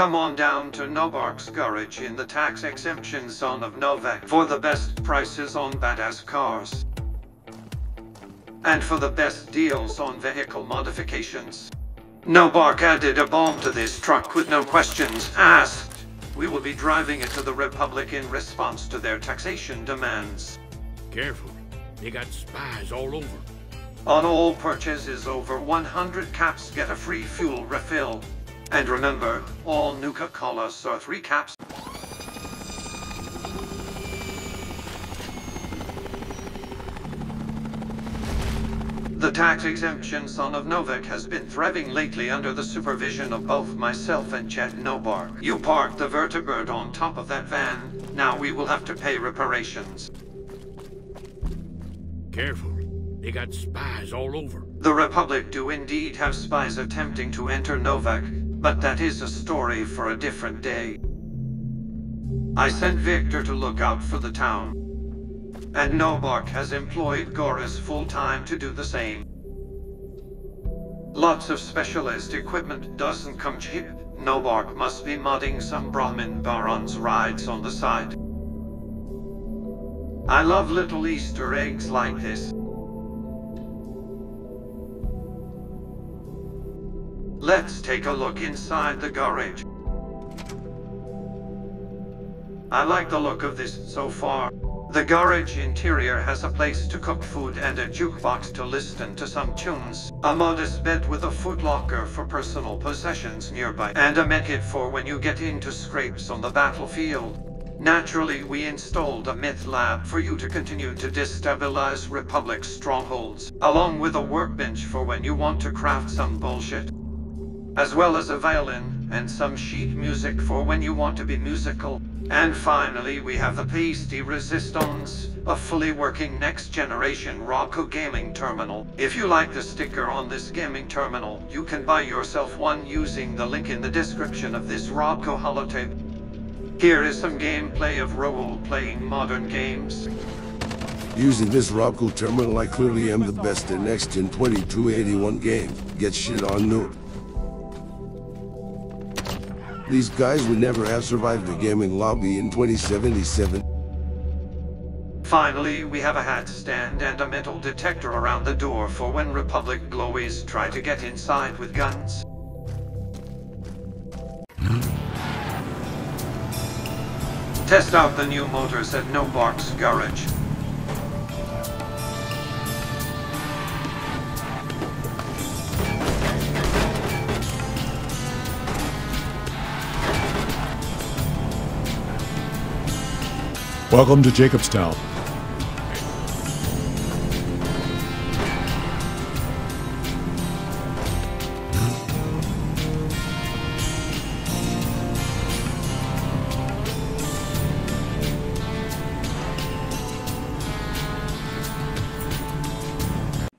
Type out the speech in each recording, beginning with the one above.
Come on down to Nobark's garage in the tax exemption zone of Novac for the best prices on badass cars. And for the best deals on vehicle modifications. Nobark added a bomb to this truck with no questions asked. We will be driving it to the Republic in response to their taxation demands. Careful. They got spies all over. On all purchases over 100 caps get a free fuel refill. And remember, all Nuka-Colas are 3 caps. The tax exemption son of Novac has been thriving lately under the supervision of both myself and Chet Nobark. You parked the vertibird on top of that van. Now we will have to pay reparations. Careful. They got spies all over. The Republic do indeed have spies attempting to enter Novac, but that is a story for a different day. I sent Victor to look out for the town. And Nobark has employed Goris full-time to do the same. Lots of specialized equipment doesn't come cheap. Nobark must be modding some Brahmin Baron's rides on the side. I love little Easter eggs like this. Let's take a look inside the garage. I like the look of this so far. The garage interior has a place to cook food and a jukebox to listen to some tunes, a modest bed with a footlocker for personal possessions nearby, and a medkit for when you get into scrapes on the battlefield. Naturally, we installed a myth lab for you to continue to destabilize Republic strongholds, along with a workbench for when you want to craft some bullshit as well as a violin and some sheet music for when you want to be musical. And finally, we have the PC Resistance, a fully working next-generation RobCo gaming terminal. If you like the sticker on this gaming terminal, you can buy yourself one using the link in the description of this RobCo holotape. Here is some gameplay of role-playing modern games. Using this RobCo terminal, I clearly am the best in next-gen 2281 game. Get shit on new. These guys would never have survived the gaming lobby in 2077. Finally, we have a hat stand and a metal detector around the door for when Republic glowies try to get inside with guns. Test out the new motors at Nobark's garage. Welcome to Jacobstown.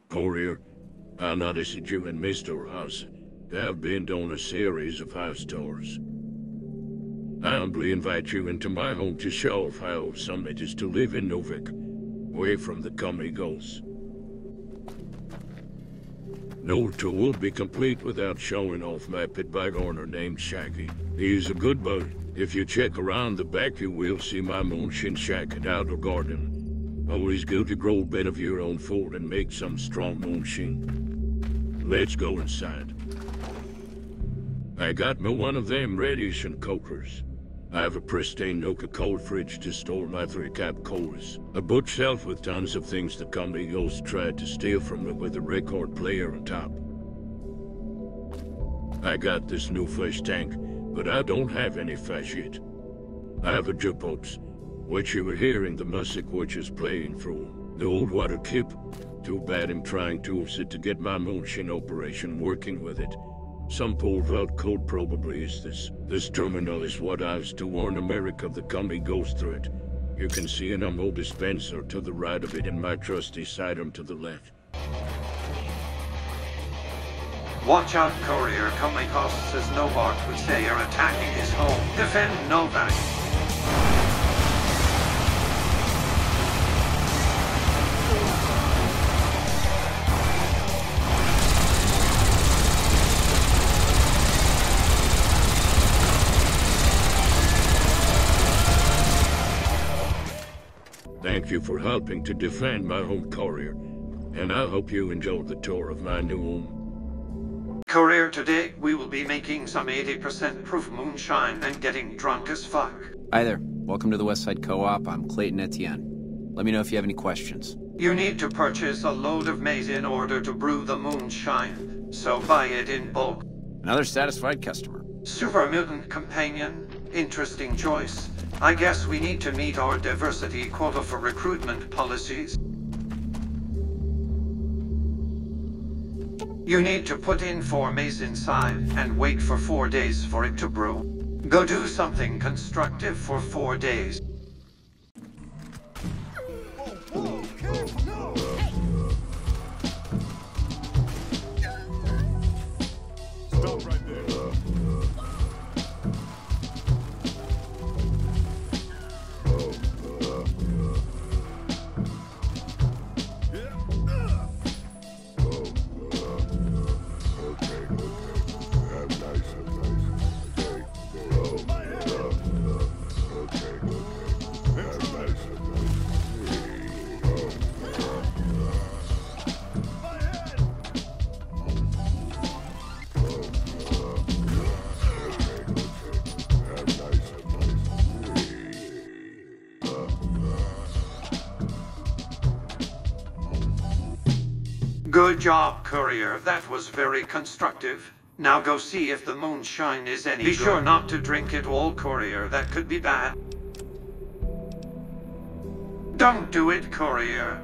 Courier, I noticed that you and Mr. House have been on a series of house tours. I humbly invite you into my home to show off how some it is to live in Novac, away from the commie ghosts. No tour would be complete without showing off my pit bygorner named Shaggy. He's a good bud. If you check around the back, you will see my moonshin shack and outdoor garden. Always good to grow a bit of your own food and make some strong moonshine. Let's go inside. I got me one of them radiation cokers. I have a pristine Nuka-Cola fridge to store my three cap colas. A bookshelf with tons of things the company ghosts tried to steal from me with a record player on top. I got this new fish tank, but I don't have any fish yet. I have a jukebox, which you were hearing the music which is playing through. The old water chip. Too bad I'm trying to sit to get my moonshine operation working with it. Some pulled out code probably is this. This terminal is what I was to warn America of the company ghost threat. You can see an ammo dispenser to the right of it and my trusty sidearm to the left. Watch out, courier. Coming costs as Nobark would say are attacking his home. Defend Novac. Thank you for helping to defend my home courier. And I hope you enjoyed the tour of my new home. Courier, today we will be making some 80% proof moonshine and getting drunk as fuck. Hi there. Welcome to the Westside Co-op. I'm Clayton Etienne. Let me know if you have any questions. You need to purchase a load of maize in order to brew the moonshine, so buy it in bulk. Another satisfied customer. Super Mutant Companion, interesting choice. I guess we need to meet our diversity quota for recruitment policies. You need to put in four maize inside and wait for four days for it to brew. Go do something constructive for four days. Good job, Courier. That was very constructive. Now go see if the moonshine is any Be sure not to drink it all, Courier. That could be bad. Don't do it, Courier.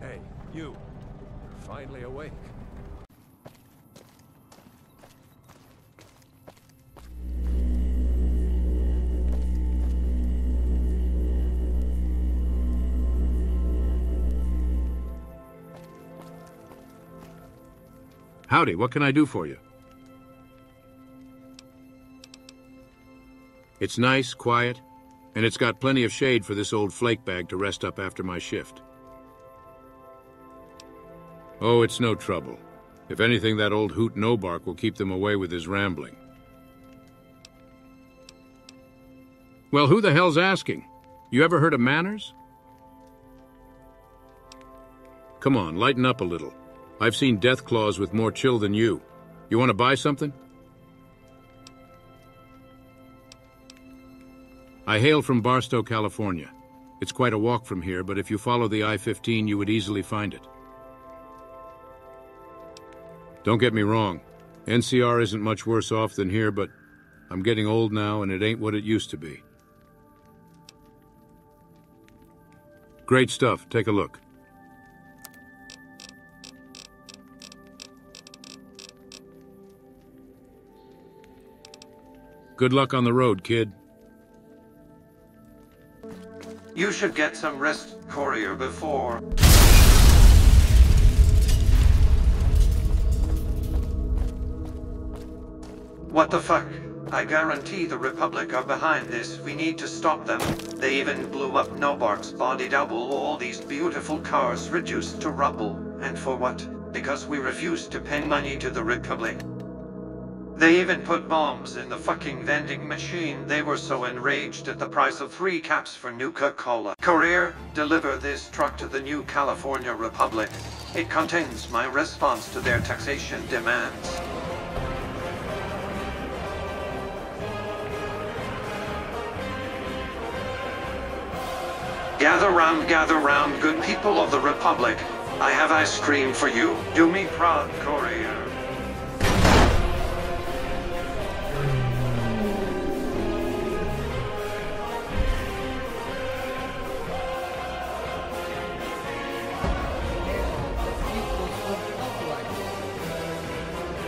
Hey, you. You're finally awake. Howdy, what can I do for you? It's nice, quiet, and it's got plenty of shade for this old flake bag to rest up after my shift. Oh, it's no trouble. If anything, that old hoot Nobark will keep them away with his rambling. Well, who the hell's asking? You ever heard of manners? Come on, lighten up a little. I've seen deathclaws with more chill than you. You want to buy something? I hail from Barstow, California. It's quite a walk from here, but if you follow the I-15, you would easily find it. Don't get me wrong. NCR isn't much worse off than here, but I'm getting old now and it ain't what it used to be. Great stuff. Take a look. Good luck on the road, kid. You should get some rest, Courier, before... What the fuck? I guarantee the Republic are behind this. We need to stop them. They even blew up Nobark's body double. All these beautiful cars reduced to rubble. And for what? Because we refused to pay money to the Republic. They even put bombs in the fucking vending machine. They were so enraged at the price of three caps for Nuka-Cola. Courier, deliver this truck to the new California Republic. It contains my response to their taxation demands. Gather round, gather round, good people of the Republic. I have ice cream for you. Do me proud, Courier.